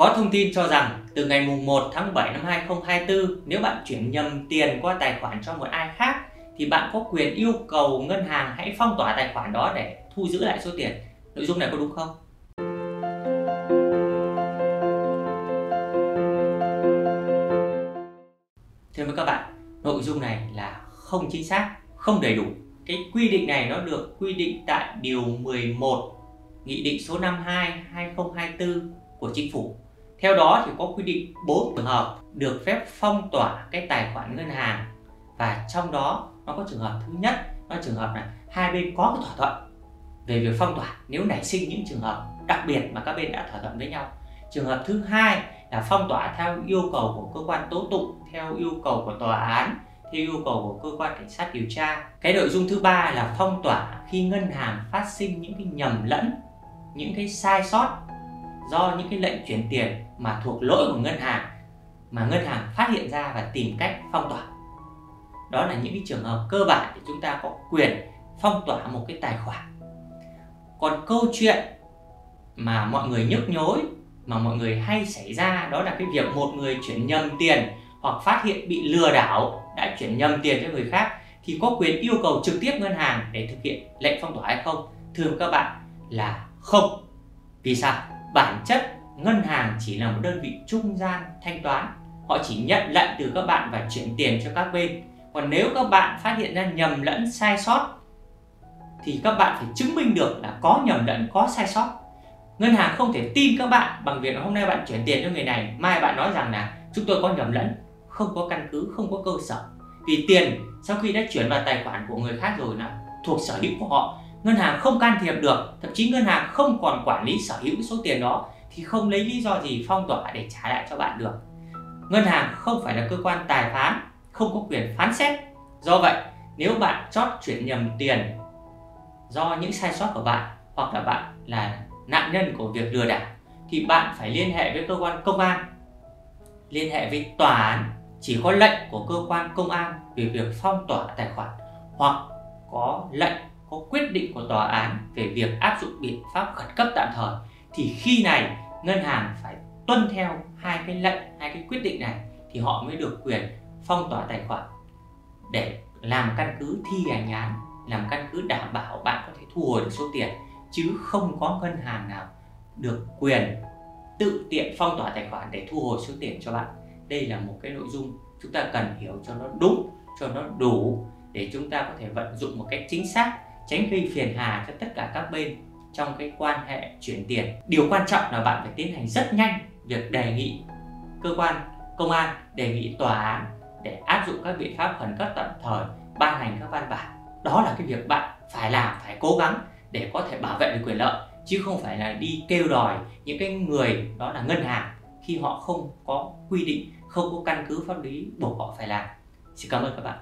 Có thông tin cho rằng từ ngày mùng 1 tháng 7 năm 2024, nếu bạn chuyển nhầm tiền qua tài khoản cho một ai khác thì bạn có quyền yêu cầu ngân hàng hãy phong tỏa tài khoản đó để thu giữ lại số tiền. Nội dung này có đúng không? Thưa các bạn, nội dung này là không chính xác, không đầy đủ. Cái quy định này nó được quy định tại điều 11 Nghị định số 52 2024 của chính phủ. Theo đó thì có quy định 4 trường hợp được phép phong tỏa cái tài khoản ngân hàng và trong đó nó có trường hợp thứ nhất nó trường hợp là hai bên có cái thỏa thuận về việc phong tỏa. Nếu nảy sinh những trường hợp đặc biệt mà các bên đã thỏa thuận với nhau. Trường hợp thứ hai là phong tỏa theo yêu cầu của cơ quan tố tụng, theo yêu cầu của tòa án, theo yêu cầu của cơ quan cảnh sát điều tra. Cái nội dung thứ ba là phong tỏa khi ngân hàng phát sinh những cái nhầm lẫn, những cái sai sót do những cái lệnh chuyển tiền mà thuộc lỗi của ngân hàng, mà ngân hàng phát hiện ra và tìm cách phong tỏa. Đó là những cái trường hợp cơ bản để chúng ta có quyền phong tỏa một cái tài khoản. Còn câu chuyện mà mọi người nhức nhối, mà mọi người hay xảy ra, đó là cái việc một người chuyển nhầm tiền hoặc phát hiện bị lừa đảo, đã chuyển nhầm tiền cho người khác, thì có quyền yêu cầu trực tiếp ngân hàng để thực hiện lệnh phong tỏa hay không? Thưa các bạn, là không. Vì sao? Bản chất ngân hàng chỉ là một đơn vị trung gian thanh toán. Họ chỉ nhận lệnh từ các bạn và chuyển tiền cho các bên. Còn nếu các bạn phát hiện ra nhầm lẫn sai sót, thì các bạn phải chứng minh được là có nhầm lẫn, có sai sót. Ngân hàng không thể tin các bạn bằng việc hôm nay bạn chuyển tiền cho người này, mai bạn nói rằng là chúng tôi có nhầm lẫn, không có căn cứ, không có cơ sở. Vì tiền sau khi đã chuyển vào tài khoản của người khác rồi là thuộc sở hữu của họ ngân hàng không can thiệp được, thậm chí ngân hàng không còn quản lý sở hữu số tiền đó, thì không lấy lý do gì phong tỏa để trả lại cho bạn được. Ngân hàng không phải là cơ quan tài phán, không có quyền phán xét. Do vậy, nếu bạn chót chuyển nhầm tiền do những sai sót của bạn, hoặc là bạn là nạn nhân của việc lừa đảo, thì bạn phải liên hệ với cơ quan công an. Liên hệ với tòa án, chỉ có lệnh của cơ quan công an về việc phong tỏa tài khoản, hoặc có lệnh có quyết định của tòa án về việc áp dụng biện pháp khẩn cấp tạm thời, thì khi này ngân hàng phải tuân theo hai cái lệnh, hai cái quyết định này thì họ mới được quyền phong tỏa tài khoản để làm căn cứ thi hành án, làm căn cứ đảm bảo bạn có thể thu hồi được số tiền, chứ không có ngân hàng nào được quyền tự tiện phong tỏa tài khoản để thu hồi số tiền cho bạn. Đây là một cái nội dung chúng ta cần hiểu cho nó đúng, cho nó đủ để chúng ta có thể vận dụng một cách chính xác tránh gây phiền hà cho tất cả các bên trong cái quan hệ chuyển tiền. Điều quan trọng là bạn phải tiến hành rất nhanh việc đề nghị cơ quan công an, đề nghị tòa án để áp dụng các biện pháp khẩn cấp tạm thời, ban hành các văn bản. Đó là cái việc bạn phải làm, phải cố gắng để có thể bảo vệ được quyền lợi, chứ không phải là đi kêu đòi những cái người đó là ngân hàng khi họ không có quy định, không có căn cứ pháp lý buộc họ phải làm. Xin cảm ơn các bạn.